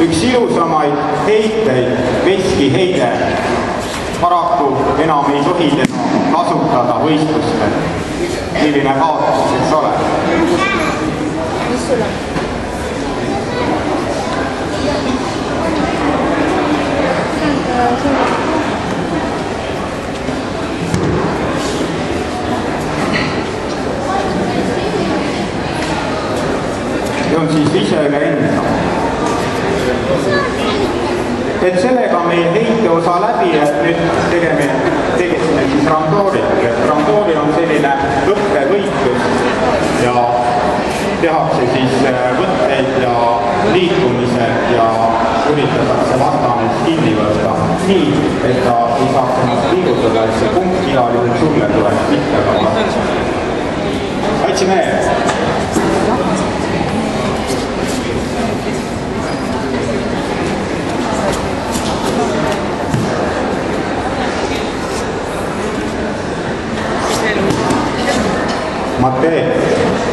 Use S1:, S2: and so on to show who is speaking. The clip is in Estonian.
S1: üks ilusamaid heiteid, veskiheide. paraku enam ei tohi teda kasutada võistlustel. milline kaotus, eks ole?
S2: mis sul on?
S1: see on siis Visele enda. Et sellega meie heiteosa läbi, et nüüd tegeme, tegesime siis randoorit, et randoori on selline õppevõitlus ja tehakse siis äh, võtteid ja liikumised ja üritatakse vastane kinni võtta nii, et ta ei saaks ennast liigutada, et see punkt igal juhul sulle tuleb mitte ka vastu. uma pé